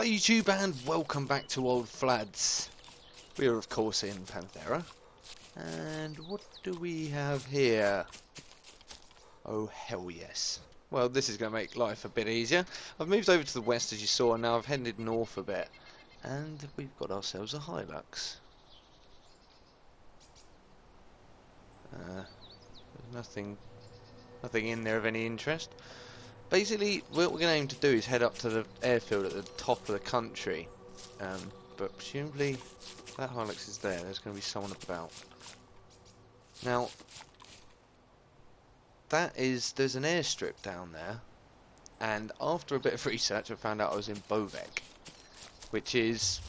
Hello YouTube and welcome back to Old Flads. We are of course in Panthera. And what do we have here? Oh hell yes. Well this is going to make life a bit easier. I've moved over to the west as you saw and now I've headed north a bit. And we've got ourselves a Hilux. Uh, nothing, nothing in there of any interest. Basically, what we're going to aim to do is head up to the airfield at the top of the country. Um, but presumably, that Hilux is there. There's going to be someone about. Now, that is, there's an airstrip down there. And after a bit of research, I found out I was in Bovec. Which is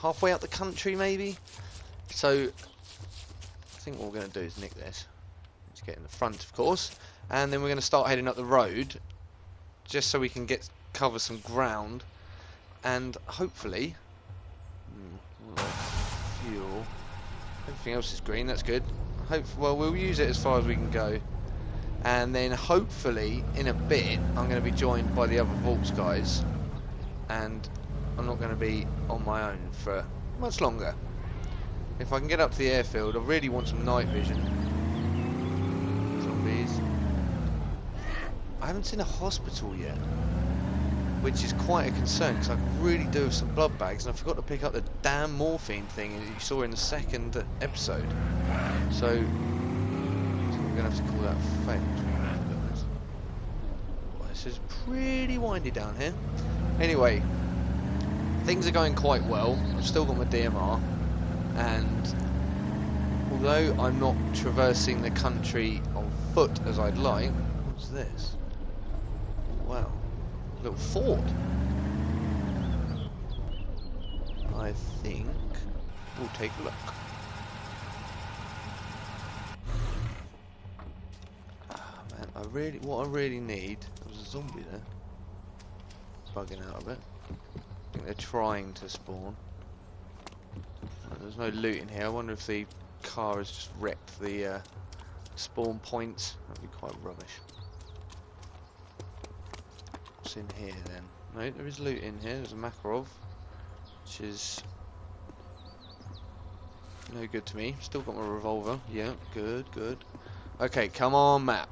halfway up the country, maybe? So, I think what we're going to do is nick this. Let's get in the front, of course and then we're going to start heading up the road just so we can get cover some ground. And hopefully hmm, fuel? Everything else is green that's good. Hope, well we'll use it as far as we can go. And then hopefully in a bit I'm going to be joined by the other Volks guys. And I'm not going to be on my own for much longer. If I can get up to the airfield I really want some night vision. Zombies I haven't seen a hospital yet, which is quite a concern because I really do have some blood bags, and I forgot to pick up the damn morphine thing you saw in the second episode. So we're gonna have to call that fate. This is pretty windy down here. Anyway, things are going quite well. I've still got my DMR, and although I'm not traversing the country on foot as I'd like, what's this? Little fort. I think we'll take a look. Ah, man, I really, what I really need, there was a zombie there. Bugging out of it. I think they're trying to spawn. There's no loot in here. I wonder if the car has just wrecked the uh, spawn points. That'd be quite rubbish in here then? No, there is loot in here. There's a Makarov, which is no good to me. Still got my revolver. Yeah, good, good. Okay, come on, map.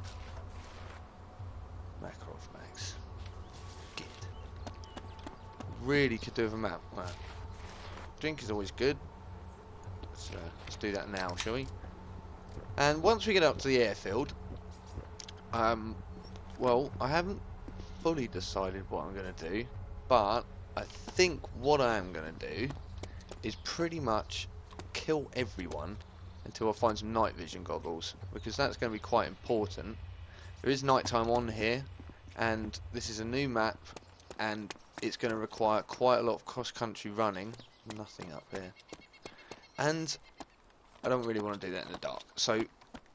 Makarov mags. Get. Really could do with a map. Drink is always good. Let's, uh, let's do that now, shall we? And once we get up to the airfield, um, well, I haven't fully decided what I'm going to do, but I think what I am going to do is pretty much kill everyone until I find some night vision goggles, because that's going to be quite important. There is nighttime on here, and this is a new map, and it's going to require quite a lot of cross-country running. Nothing up here. And I don't really want to do that in the dark. So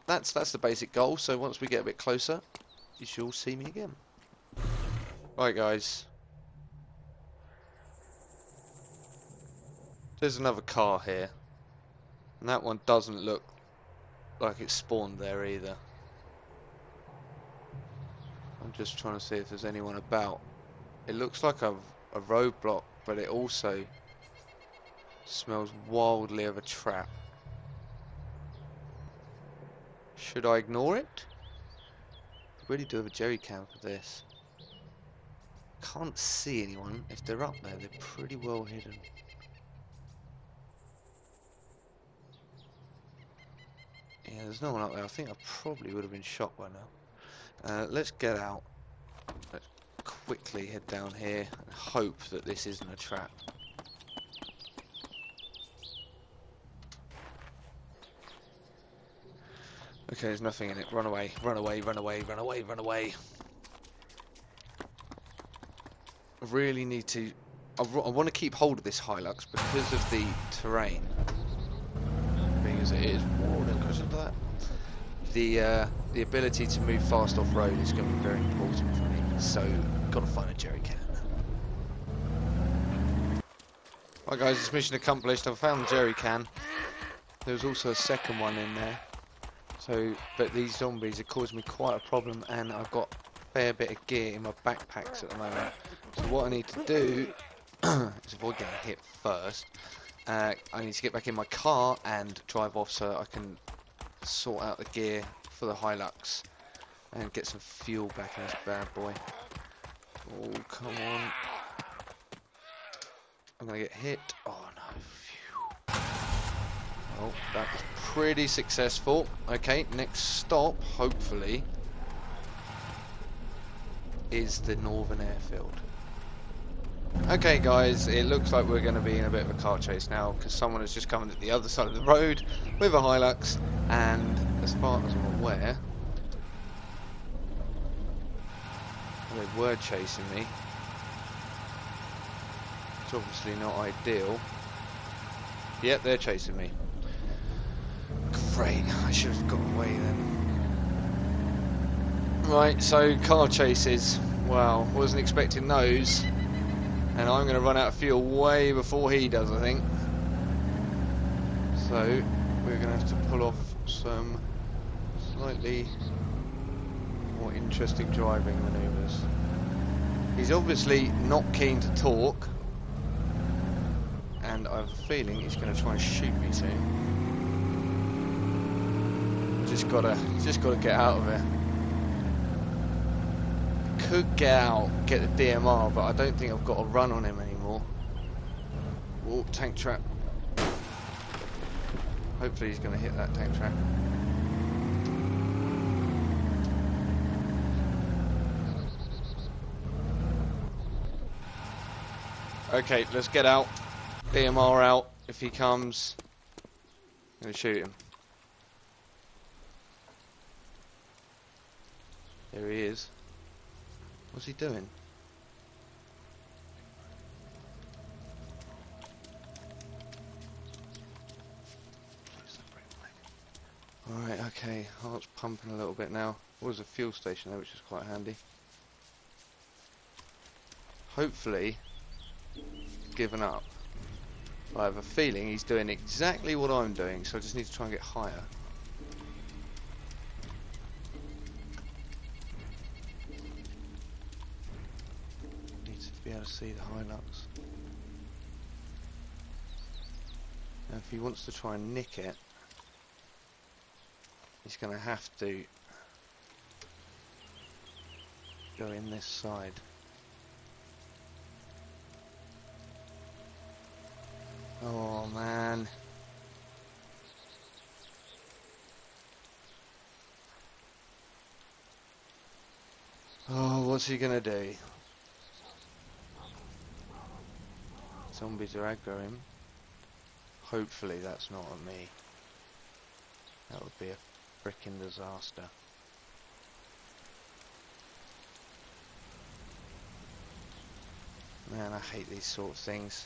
that's that's the basic goal. So once we get a bit closer, you shall see me again. Right, guys. There's another car here. And that one doesn't look like it spawned there either. I'm just trying to see if there's anyone about. It looks like a, a roadblock, but it also smells wildly of a trap. Should I ignore it? I really do have a jerry can for this. Can't see anyone. If they're up there, they're pretty well hidden. Yeah, there's no one up there. I think I probably would have been shot by now. Uh, let's get out. Let's quickly head down here and hope that this isn't a trap. Okay, there's nothing in it. Run away, run away, run away, run away, run away. I really need to... I, I want to keep hold of this Hilux because of the terrain. Being as it is, don't crash that. The, uh, the ability to move fast off-road is going to be very important for me. So, got to find a jerry can. Right guys, it's mission accomplished. I've found the jerry can. There was also a second one in there. So, but these zombies have caused me quite a problem and I've got a fair bit of gear in my backpacks at the moment. So what I need to do is avoid getting hit first. Uh, I need to get back in my car and drive off so I can sort out the gear for the Hilux and get some fuel back in this bad boy. Oh, come on. I'm gonna get hit. Oh no. Oh, that was pretty successful. Okay, next stop, hopefully, is the Northern Airfield. Okay guys, it looks like we're going to be in a bit of a car chase now because someone has just come at the other side of the road with a Hilux and as far as I'm aware they were chasing me. It's obviously not ideal. Yep, they're chasing me. Great, I should have got away then. Right, so car chases. Well, wasn't expecting those. And I'm going to run out of fuel way before he does, I think. So, we're going to have to pull off some slightly more interesting driving manoeuvres. He's obviously not keen to talk. And I have a feeling he's going to try and shoot me soon. Just gotta, just gotta get out of here could get out, get the DMR, but I don't think I've got a run on him anymore. Oh, tank trap. Hopefully he's going to hit that tank trap. Okay, let's get out. DMR out. If he comes, I'm going to shoot him. There he is. What's he doing? Alright, okay, heart's pumping a little bit now. There was a fuel station there which is quite handy. Hopefully, given up. I have a feeling he's doing exactly what I'm doing, so I just need to try and get higher. Be able to see the Hilux. Now if he wants to try and nick it, he's going to have to go in this side. Oh man. Oh, what's he gonna do? Zombies are aggro him. Hopefully that's not on me. That would be a freaking disaster. Man, I hate these sort of things.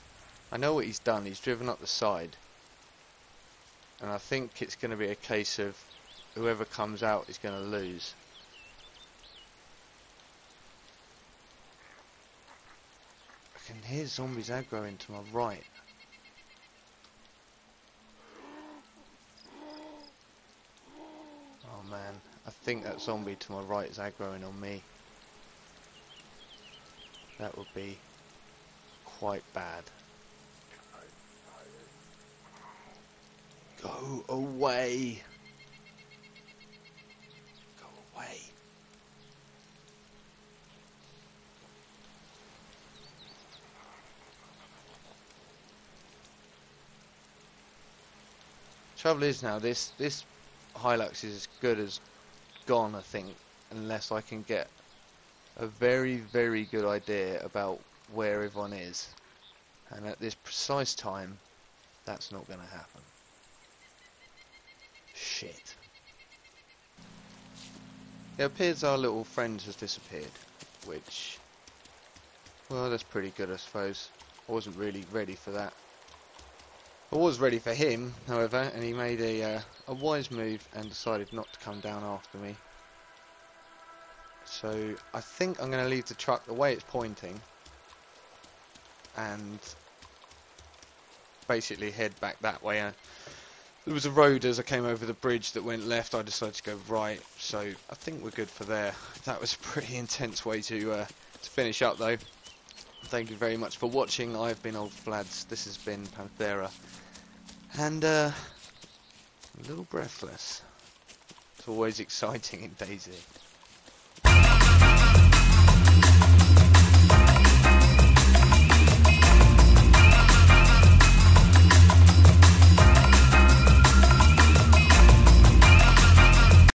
I know what he's done. He's driven up the side. And I think it's going to be a case of whoever comes out is going to lose. Can hear zombies aggroing to my right. Oh man, I think that zombie to my right is aggroing on me. That would be quite bad. Go away! Trouble is now, this this Hilux is as good as gone, I think, unless I can get a very, very good idea about where everyone is. And at this precise time, that's not going to happen. Shit. It appears our little friend has disappeared, which, well, that's pretty good, I suppose. I wasn't really ready for that. I was ready for him, however, and he made a, uh, a wise move and decided not to come down after me. So I think I'm going to leave the truck the way it's pointing and basically head back that way. Uh, there was a road as I came over the bridge that went left. I decided to go right, so I think we're good for there. That was a pretty intense way to uh, to finish up though. Thank you very much for watching. I've been Old Flads. This has been Panthera. And, uh, a little breathless. It's always exciting in DayZ.